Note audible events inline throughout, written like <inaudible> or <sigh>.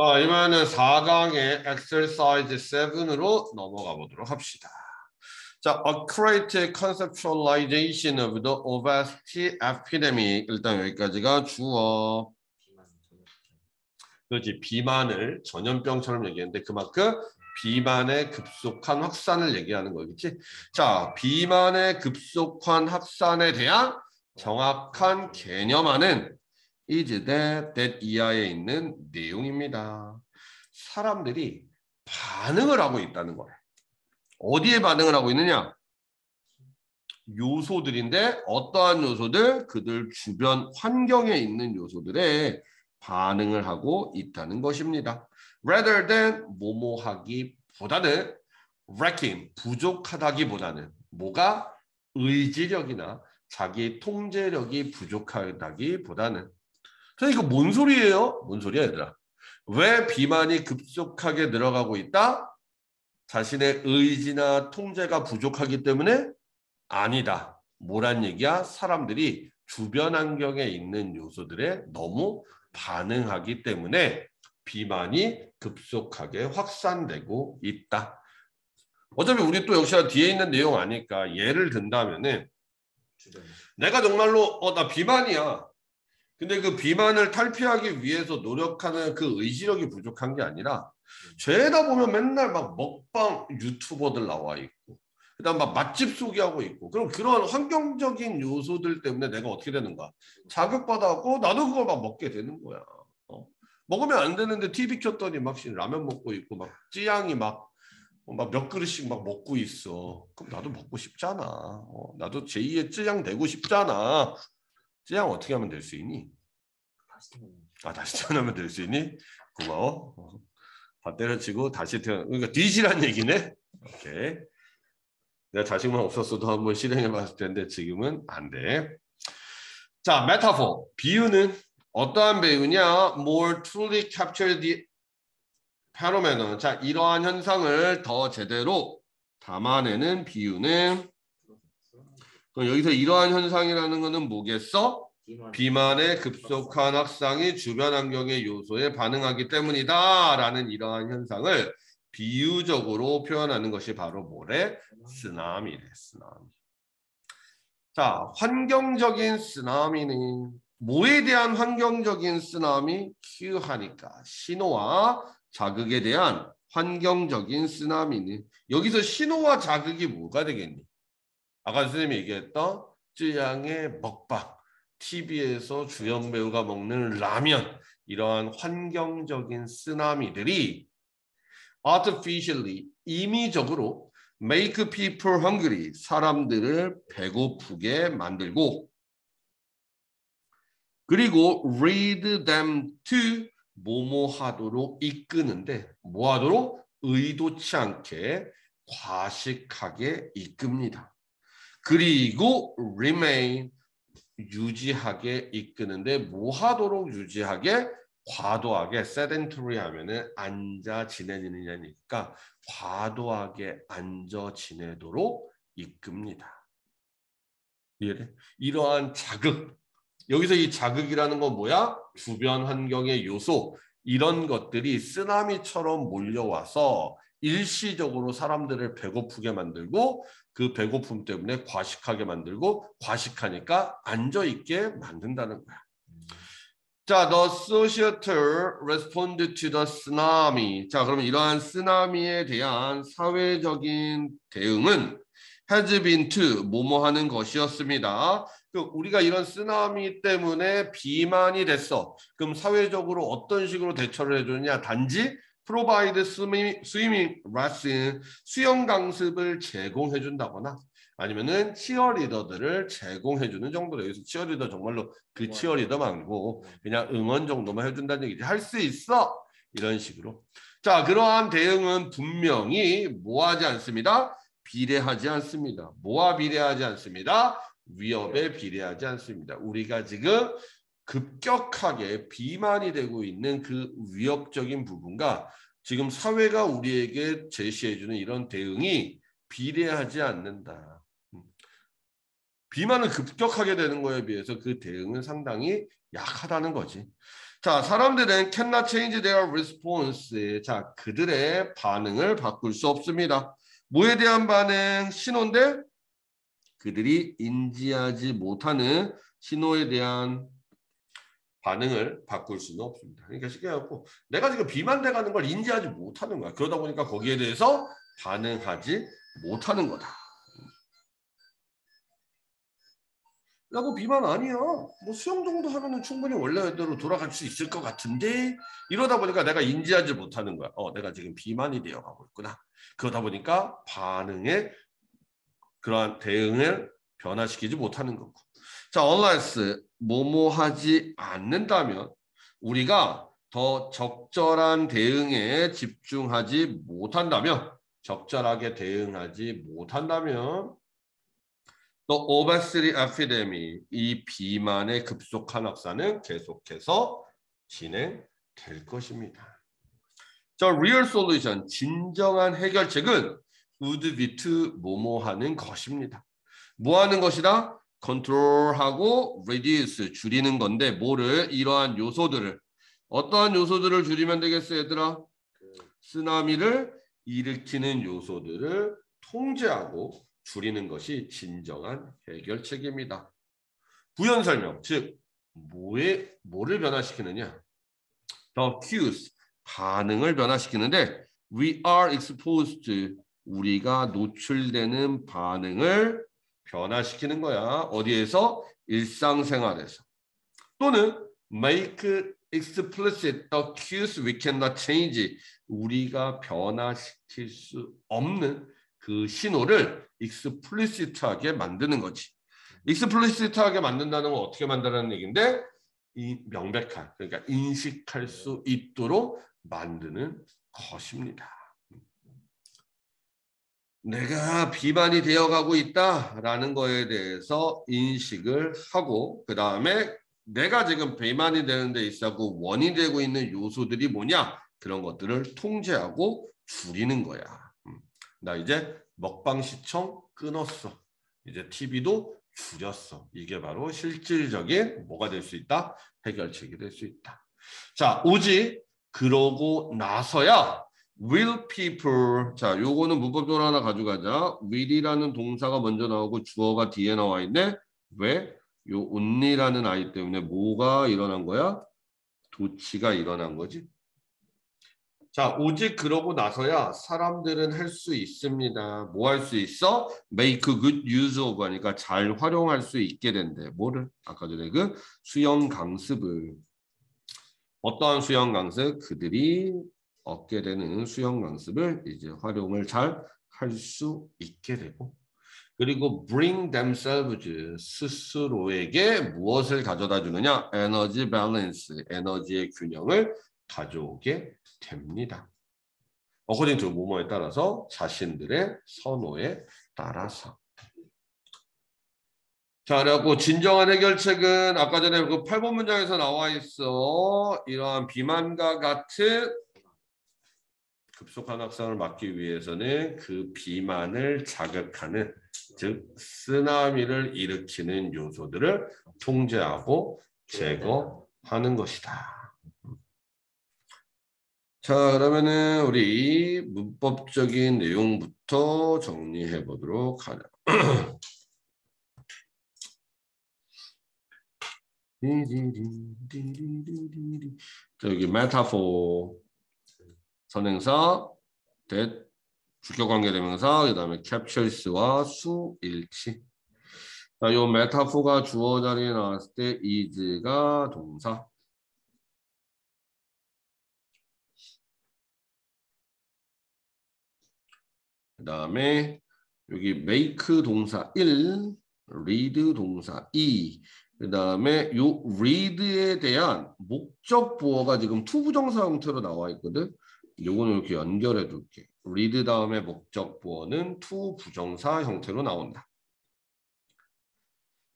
자, 이번에는 4강의 exercise 7으로 넘어가 보도록 합시다. 자, accurate conceptualization of the obesity epidemic. 일단 여기까지가 주어. 그렇지, 비만을 전염병처럼 얘기했는데 그만큼 비만의 급속한 확산을 얘기하는 거겠지. 자, 비만의 급속한 확산에 대한 정확한 개념하는 is that, that 이하에 있는 내용입니다. 사람들이 반응을 하고 있다는 거예요. 어디에 반응을 하고 있느냐? 요소들인데 어떠한 요소들? 그들 주변 환경에 있는 요소들에 반응을 하고 있다는 것입니다. rather than 뭐뭐하기보다는 lacking 부족하다기보다는 뭐가 의지력이나 자기 통제력이 부족하다기보다는 그러니까 이거 뭔 소리예요? 뭔 소리야 얘들아? 왜 비만이 급속하게 늘어가고 있다? 자신의 의지나 통제가 부족하기 때문에 아니다. 뭐란 얘기야? 사람들이 주변 환경에 있는 요소들에 너무 반응하기 때문에 비만이 급속하게 확산되고 있다. 어차피 우리 또 역시나 뒤에 있는 내용 아니까 예를 든다면은 내가 정말로 어 나 비만이야. 근데 그 비만을 탈피하기 위해서 노력하는 그 의지력이 부족한 게 아니라 죄다 보면 맨날 막 먹방 유튜버들 나와 있고 그다음 막 맛집 소개하고 있고 그럼 그런 환경적인 요소들 때문에 내가 어떻게 되는가 자극받아갖고 나도 그걸 막 먹게 되는 거야 어. 먹으면 안 되는데 TV 켰더니 막 라면 먹고 있고 막 찌양이 막 막 몇 그릇씩 막 먹고 있어. 그럼 나도 먹고 싶잖아. 어, 나도 제2의 쯔양 되고 싶잖아. 쯔양 어떻게 하면 될 수 있니? 아 다시 태어나면 될 수 있니? 고마워. 어. 다 때려치고 다시 태어. 그러니까 뒤지란 얘기네. 오케이. 내가 자식만 없었어도 한번 실행해봤을 텐데 지금은 안 돼. 자, 메타포 비유는 어떠한 비유냐? More truly capture the phenomenon. 자, 이러한 현상을 더 제대로 담아내는 비유는 그럼 여기서 이러한 현상이라는 것은 뭐겠어? 비만의 급속한 확산이 주변 환경의 요소에 반응하기 때문이다 라는 이러한 현상을 비유적으로 표현하는 것이 바로 뭐래? 쓰나미래 쓰나미 자 환경적인 쓰나미는 뭐에 대한 환경적인 쓰나미? 큐하니까 신호와 자극에 대한 환경적인 쓰나미는 여기서 신호와 자극이 뭐가 되겠니? 아까 선생님이 얘기했던 쯔양의 먹방 TV에서 주연 배우가 먹는 라면 이러한 환경적인 쓰나미들이 artificially 임의적으로 make people hungry 사람들을 배고프게 만들고 그리고 lead them to 뭐뭐 하도록 이끄는데 뭐 하도록 의도치 않게 과식하게 이끕니다. 그리고 remain 유지하게 이끄는데 뭐 하도록 유지하게 과도하게 세덴트리 하면은 앉아 지내느냐니까 과도하게 앉아 지내도록 이끕니다. 이해돼? 이러한 자극 여기서 이 자극이라는 건 뭐야? 주변 환경의 요소 이런 것들이 쓰나미처럼 몰려와서 일시적으로 사람들을 배고프게 만들고 그 배고픔 때문에 과식하게 만들고 과식하니까 앉아 있게 만든다는 거야. 자, the societal respond to the tsunami. 자, 그러면 이러한 쓰나미에 대한 사회적인 대응은 has been to 뭐뭐 하는 것이었습니다. 그 우리가 이런 쓰나미 때문에 비만이 됐어. 그럼 사회적으로 어떤 식으로 대처를 해주느냐? 단지 swimming, swimming lesson 수영 강습을 제공해 준다거나 아니면은 치어리더들을 제공해 주는 정도로 여기서 치어리더 정말로 그 치어리더 말고 그냥 응원 정도만 해 준다는 얘기지. 할 수 있어! 이런 식으로. 자 그러한 대응은 분명히 뭐하지 않습니다. 비례하지 않습니다. 뭐와 비례하지 않습니다. 위협에 비례하지 않습니다. 우리가 지금 급격하게 비만이 되고 있는 그 위협적인 부분과 지금 사회가 우리에게 제시해주는 이런 대응이 비례하지 않는다. 음. 비만을 급격하게 되는 거에 비해서 그 대응은 상당히 약하다는 거지. 자, 사람들은 cannot change their response. 자, 그들의 반응을 바꿀 수 없습니다. 뭐에 대한 반응? 신호인데 그들이 인지하지 못하는 신호에 대한 반응을 바꿀 수는 없습니다. 그러니까 쉽게 해갖고 내가 지금 비만돼 가는 걸 인지하지 못하는 거야. 그러다 보니까 거기에 대해서 반응하지 못하는 거다. 나뭐 비만 아니야. 뭐 수영 정도 하면은 충분히 원래대로 돌아갈 수 있을 것 같은데 이러다 보니까 내가 인지하지 못하는 거야. 어, 내가 지금 비만이 되어가고 있구나. 그러다 보니까 반응에 그러한 대응을 변화시키지 못하는 거고. 자, unless 뭐뭐 하지 않는다면 우리가 더 적절한 대응에 집중하지 못한다면 적절하게 대응하지 못한다면 또 obesity epidemic 이 비만의 급속한 확산은 계속해서 진행될 것입니다. 자, real solution 진정한 해결책은 would be to 뭐뭐 하는 것입니다. 뭐 하는 것이다? 컨트롤하고 reduce 줄이는 건데 뭐를 이러한 요소들을 어떠한 요소들을 줄이면 되겠어 얘들아? 쓰나미를 일으키는 요소들을 통제하고 줄이는 것이 진정한 해결책입니다. 부연 설명, 즉 뭐에 뭐를 변화시키느냐? The cues 반응을 변화시키는데 we are exposed 우리가 노출되는 반응을 변화시키는 거야. 어디에서? 일상생활에서. 또는 make explicit the cues we cannot change. 우리가 변화시킬 수 없는 그 신호를 explicit하게 만드는 거지. explicit하게 만든다는 건 어떻게 만드는 얘기인데 이 명백한 그러니까 인식할 수 있도록 만드는 것입니다. 내가 비만이 되어가고 있다라는 거에 대해서 인식을 하고 그 다음에 내가 지금 비만이 되는 데 있어고 원이 되고 있는 요소들이 뭐냐 그런 것들을 통제하고 줄이는 거야. 음. 나 이제 먹방 시청 끊었어. 이제 TV도 줄였어. 이게 바로 실질적인 뭐가 될 수 있다? 해결책이 될 수 있다. 자, 오직 그러고 나서야 will people 자 요거는 문법적으로 하나 가져가자 will이라는 동사가 먼저 나오고 주어가 뒤에 나와 있네 왜? 요 only라는 아이 때문에 뭐가 일어난 거야? 도치가 일어난 거지 자 오직 그러고 나서야 사람들은 할 수 있습니다 뭐 할 수 있어? make good use of 하니까 잘 활용할 수 있게 된대 뭐를? 아까 전에 그 수영 강습을 어떠한 수영 강습? 그들이 얻게 되는 수영 강습을 이제 활용을 잘 할 수 있게 되고 그리고 bring themselves 스스로에게 무엇을 가져다 주느냐 에너지 밸런스 에너지의 균형을 가져오게 됩니다. according to 모모에 따라서 자신들의 선호에 따라서 자, 그래갖고 진정한 해결책은 아까 전에 그 8번 문장에서 나와 있어. 이러한 비만과 같은 급속한 확산을 막기 위해서는 그 비만을 자극하는 즉 쓰나미를 일으키는 요소들을 통제하고 제거하는 것이다. 자 그러면은 우리 문법적인 내용부터 정리해 보도록 하자. <clears throat> 여기 메타포 선행사, that, 주격관계대명사, 그 다음에 captures와 수일치. 자, 요 메타포가 주어 자리에 나왔을 때 is가 동사. 그 다음에 여기 make 동사 1, lead 동사 2, 그 다음에 요 lead에 대한 목적 보어가 지금 to부정사 형태로 나와 있거든. 요거는 이렇게 연결해 둘게. lead 다음에 목적 보어는 to 부정사 형태로 나온다.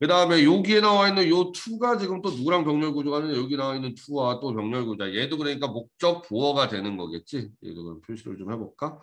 그 다음에 여기에 나와 있는 요 to가 지금 또 누구랑 병렬 구조가 는 여기 나와 있는 to와 또 병렬 구조. 얘도 그러니까 목적 보어가 되는 거겠지. 얘도 그럼 표시를 좀 해볼까?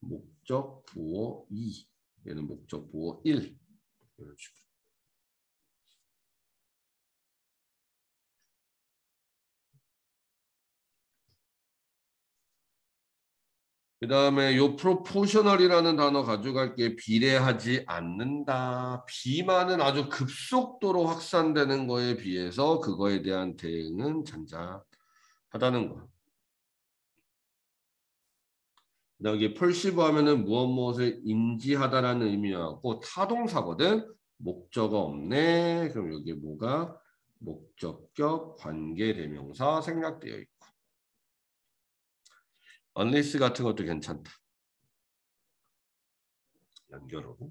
목적 보어 2. 얘는 목적 보어 1. 이런 식으로. 그 다음에 요 proportional이라는 단어 가져갈게 비례하지 않는다. 비만은 아주 급속도로 확산되는 거에 비해서 그거에 대한 대응은 잔잔하다는 거. 여기 펄시브 하면은 무엇 무엇을 인지하다라는 의미하고 타동사거든. 목적어 없네. 그럼 여기 뭐가 목적격 관계대명사 생략되어 있고. Unless 같은 것도 괜찮다. 연결어로.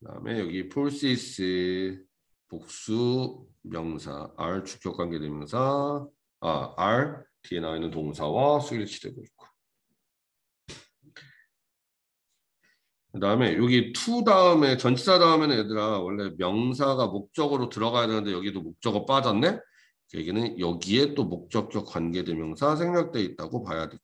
그다음에 여기 forces 복수 명사 R 축격 관계 대명사 아 R 뒤에 나와 있는 동사와 수일치되고 있고. 그다음에 여기 to 다음에 전치사 다음에는 얘들아 원래 명사가 목적으로 들어가야 되는데 여기도 목적어 빠졌네. 여기는 여기에 또 목적격 관계대명사 생략돼 있다고 봐야 되고.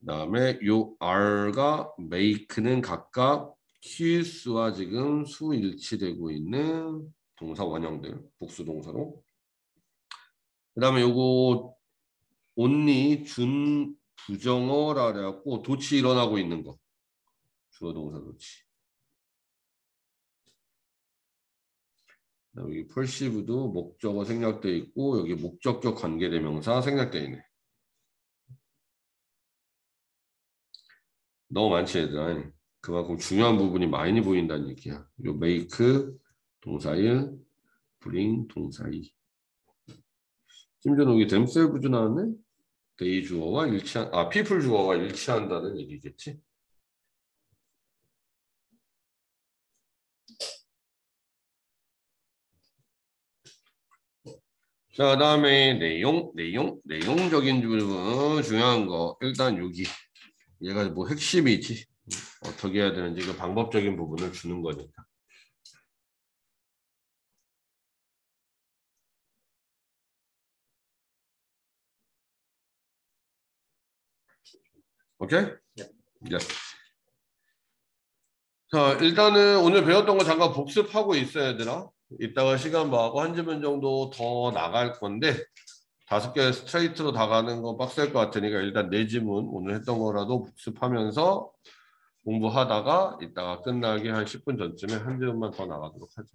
그다음에 요 R가 make는 각각 QS와 지금 수일치되고 있는 동사 원형들 복수 동사로. 그다음에 요거 only 준 부정어라 그래갖고 도치 일어나고 있는 거. 주어 동사 도치. 여기 펄시브도 목적어 생략돼 있고 여기 목적격 관계대명사 생략돼 있네. 너무 많지 얘들아. 그만큼 중요한 부분이 많이 보인다는 얘기야. 요 make 동사일, bring 동사이. 심지어 여기 themselves 나왔네. they 주어와 일치한 아 people 주어와 일치한다는 얘기겠지. 자, 그 다음에 내용, 내용, 내용적인 부분 중요한 거 일단 여기 얘가 뭐 핵심이지 어떻게 해야 되는지 그 방법적인 부분을 주는 거니까. 오케이? 네. 자, 일단은 오늘 배웠던 거 잠깐 복습하고 있어야 되나? 이따가 시간 봐고 한 주문 정도 더 나갈 건데 다섯 개 스트레이트로 다 가는 건 빡셀 것 같으니까 일단 네 지문 오늘 했던 거라도 복습하면서 공부하다가 이따가 끝나기 한 10분 전쯤에 한 주문만 더 나가도록 하죠.